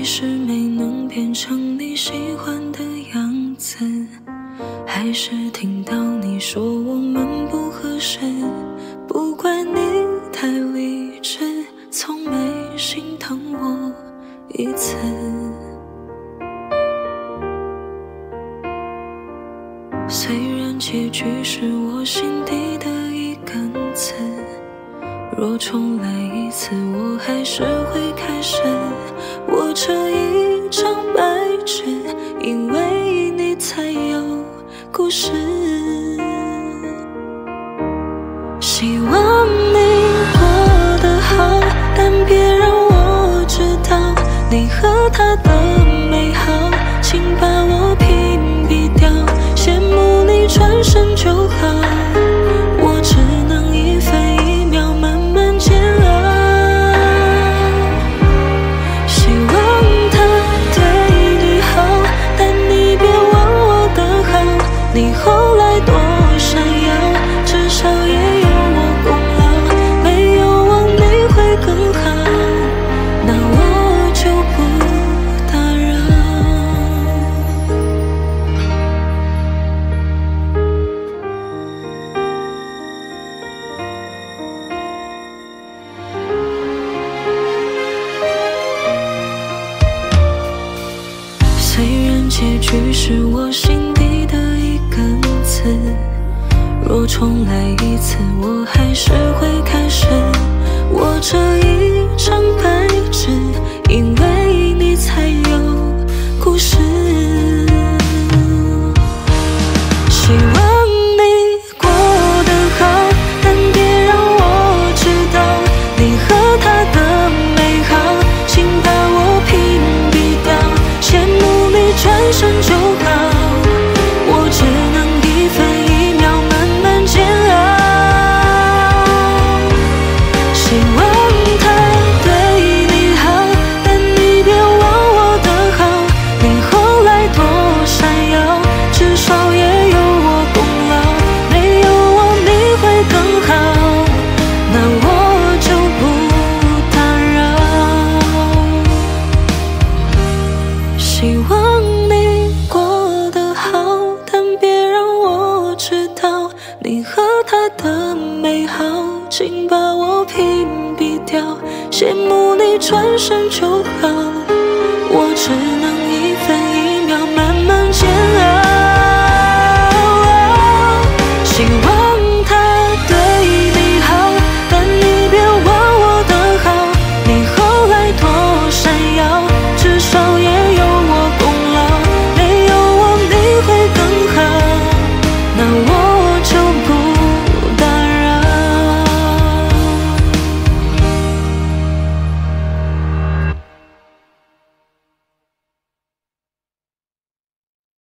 还是没能变成你喜欢的样子？还是听到你说我们不合适不怪你太理智从没心疼我一次。虽然结局是我心底的一根刺若重来一次，我还是会开始握着一张白纸，因为你才有故事。希望你过得好，但别让我知道你和他的结局是我心底的一根刺，若重来一次，我还是会开始我这一张白纸，因为你才有故事。希望你过得好，但别让我知道你和他的美好，请把我屏蔽掉。羡慕你转身就好，我只能。